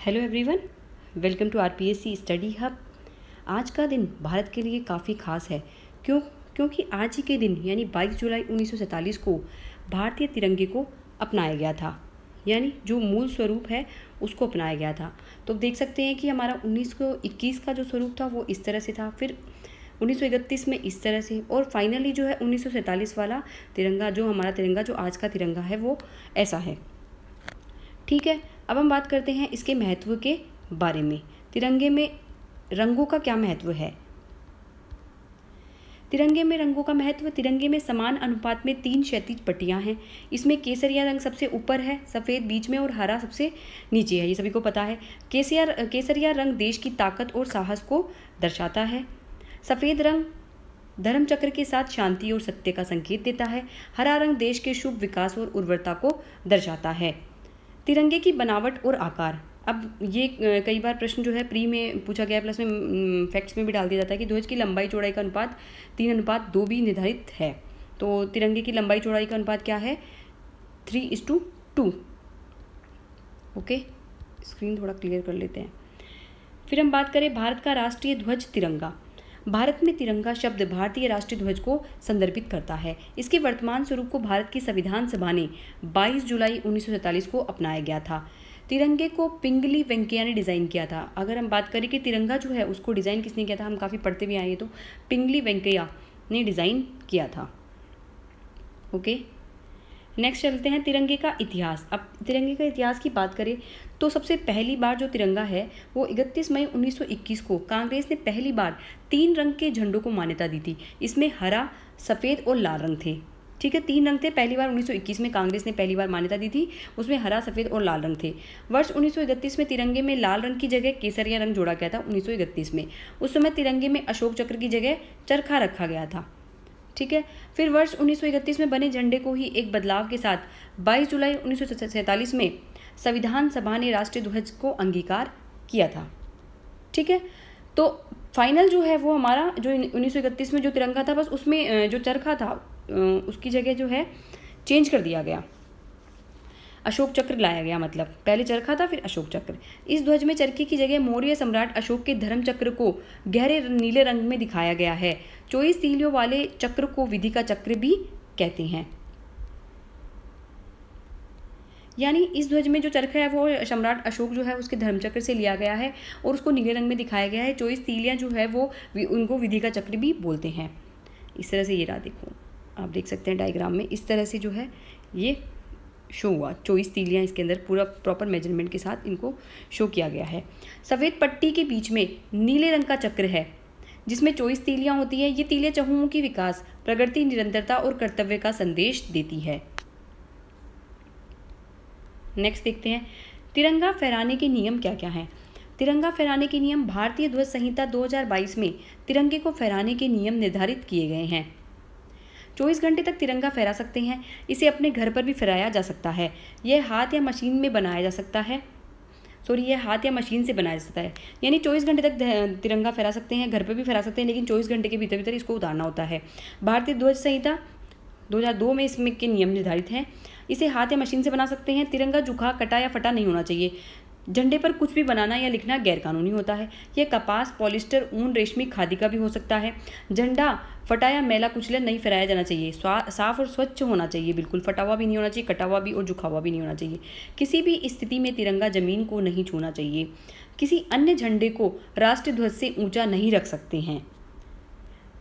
Hello everyone welcome to RPSC study hub आज का दिन भारत के लिए काफ़ी खास है। क्यों? क्योंकि आज ही के दिन, यानी 22 जुलाई 1947 को भारतीय तिरंगे को अपनाया गया था। यानी जो मूल स्वरूप है, उसको अपनाया गया था। तो देख सकते हैं कि हमारा 1921 का जो स्वरूप था, वो इस तरह से था। फिर 1931 में इस तरह से, और फाइनली जो है उन्नीस सौ सैंतालीस वाला तिरंगा, जो हमारा तिरंगा, जो आज का तिरंगा है, वो ऐसा है। ठीक है अब हम बात करते हैं इसके महत्व के बारे में। तिरंगे में रंगों का क्या महत्व है? तिरंगे में रंगों का महत्व, तिरंगे में समान अनुपात में तीन क्षैतिज पट्टियाँ हैं। इसमें केसरिया रंग सबसे ऊपर है, सफ़ेद बीच में और हरा सबसे नीचे है। ये सभी को पता है। केसरिया केसरिया रंग देश की ताकत और साहस को दर्शाता है। सफ़ेद रंग धर्म चक्र के साथ शांति और सत्य का संकेत देता है। हरा रंग देश के शुभ विकास और उर्वरता को दर्शाता है। तिरंगे की बनावट और आकार। अब ये कई बार प्रश्न जो है प्री में पूछा गया, प्लस में फैक्ट्स में भी डाल दिया जाता है कि ध्वज की लंबाई चौड़ाई का अनुपात, तीन अनुपात, दो भी निर्धारित है। तो तिरंगे की लंबाई चौड़ाई का अनुपात क्या है? Three is to two okay screen थोड़ा क्लियर कर लेते हैं। फिर हम बात करें भारत का राष्ट्रीय ध्वज तिरंगा। भारत में तिरंगा शब्द भारतीय राष्ट्रीय ध्वज को संदर्भित करता है। इसके वर्तमान स्वरूप को भारत की संविधान सभा ने 22 जुलाई उन्नीस सौ सैंतालीस को अपनाया गया था। तिरंगे को पिंगली वेंकैया ने डिज़ाइन किया था। अगर हम बात करें कि तिरंगा जो है, उसको डिज़ाइन किसने किया था, हम काफ़ी पढ़ते भी आए हैं तो पिंगली वेंकैया ने डिज़ाइन किया था। ओके? नेक्स्ट चलते हैं तिरंगे का इतिहास। अब तिरंगे का इतिहास की बात करें तो सबसे पहली बार जो तिरंगा है, वो इकतीस मई 1921 को कांग्रेस ने पहली बार तीन रंग के झंडों को मान्यता दी थी। इसमें हरा, सफ़ेद और लाल रंग थे। ठीक है, तीन रंग थे। पहली बार 1921 में कांग्रेस ने पहली बार मान्यता दी थी। उसमें हरा, सफ़ेद और लाल रंग थे। वर्ष 1931 में तिरंगे में लाल रंग की जगह केसरिया रंग जोड़ा गया था 1931 में। उस समय तिरंगे में अशोक चक्र की जगह चरखा रखा गया था। ठीक है, फिर वर्ष 1931 में बने झंडे को ही एक बदलाव के साथ 22 जुलाई उन्नीस सौ सैंतालीस में संविधान सभा ने राष्ट्रीय ध्वज को अंगीकार किया था। ठीक है? तो फाइनल जो है वो हमारा जो उन्नीस सौ इकतीस में जो तिरंगा था, बस उसमें जो चरखा था उसकी जगह जो है चेंज कर दिया गया। अशोक चक्र लाया गया मतलब। पहले चरखा था, फिर अशोक चक्र। इस ध्वज में चरखे की जगह मौर्य सम्राट अशोक के धर्म चक्र को गहरे नीले रंग में दिखाया गया है। चौबीस तीलियों वाले चक्र को विधि का चक्र भी कहते हैं। यानी इस ध्वज में जो चरखा है वो सम्राट अशोक जो है उसके धर्मचक्र से लिया गया है और उसको नीले रंग में दिखाया गया है चौबीस तीलियाँ जो है वो उनको विधि का चक्र भी बोलते हैं। इस तरह से ये रहा देखो आप देख सकते हैं डायग्राम में, इस तरह से जो है ये शो हुआ चौबीस तीलियाँ इसके अंदर पूरा प्रॉपर मेज़रमेंट के साथ इनको शो किया गया है। सफ़ेद पट्टी के बीच में नीले रंग का चक्र है, जिसमें चौबीस तीलियाँ होती हैं। ये तीलियाँ चहुओं की विकास, प्रगति, निरंतरता और कर्तव्य का संदेश देती है। नेक्स्ट देखते हैं। तिरंगा फहराने के नियम क्या क्या हैं? तिरंगा फहराने के नियम भारतीय ध्वज संहिता 2022 में तिरंगे को फहराने के नियम निर्धारित किए गए हैं। चौबीस घंटे तक तिरंगा फहरा सकते हैं। इसे अपने घर पर भी फहराया जा सकता है। यह हाथ या मशीन में बनाया जा सकता है। सॉरी यह हाथ या मशीन से बनाया जा सकता है। यानी चौबीस घंटे तक तिरंगा फहरा सकते हैं, घर पर भी फहरा सकते हैं, लेकिन चौबीस घंटे के भीतर भीतर इसको उतारना होता है। भारतीय ध्वज संहिता 2002 में इसमें के नियम निर्धारित हैं। इसे हाथ या मशीन से बना सकते हैं। तिरंगा, जुखा, कटा या फटा नहीं होना चाहिए। झंडे पर कुछ भी बनाना या लिखना गैरकानूनी होता है। यह कपास, पॉलिस्टर, ऊन, रेशमी खादी का भी हो सकता है। झंडा, फटा या मैला कुचला नहीं फहराया जाना चाहिए। साफ़ और स्वच्छ होना चाहिए, बिल्कुल। फटा हुआ भी नहीं होना चाहिए, कटा हुआ भी और झुका हुआ भी नहीं होना चाहिए। किसी भी स्थिति में तिरंगा ज़मीन को नहीं छूना चाहिए। किसी अन्य झंडे को राष्ट्रीय ध्वज से ऊँचा नहीं रख सकते हैं।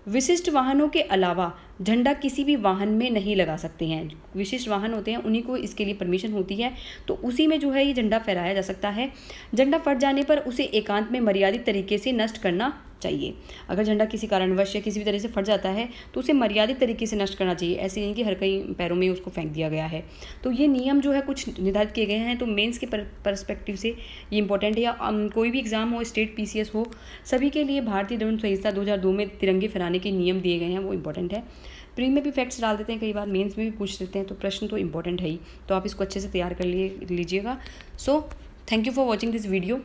विशिष्ट वाहनों के अलावा झंडा किसी भी वाहन में नहीं लगा सकते हैं। विशिष्ट वाहन होते हैं, उन्हीं को इसके लिए परमिशन होती है। तो उसी में जो है ये झंडा फहराया जा सकता है। झंडा फट जाने पर उसे एकांत में मर्यादित तरीके से नष्ट करना चाहिए। अगर झंडा किसी कारणवश या किसी भी तरह से फट जाता है तो उसे मर्यादित तरीके से नष्ट करना चाहिए। ऐसे नहीं कि हर कई पैरों में उसको फेंक दिया गया है। तो ये नियम जो है कुछ निर्धारित किए गए हैं तो मेंस के परस्पेक्टिव से ये इंपॉर्टेंट है। या कोई भी एग्ज़ाम हो स्टेट पीसीएस हो, सभी के लिए भारतीय दंड संहिता दो हज़ार दो में तिरंगे फहराने के नियम दिए गए हैं, वो इंपॉर्टेंट है। प्री में भी फैक्ट्स डाल देते हैं, कई बार मेंस में भी पूछ लेते हैं तो प्रश्न तो इंपॉर्टेंट है ही। तो आप इसको अच्छे से तैयार कर लिए, लीजिएगा। So thank you for watching this video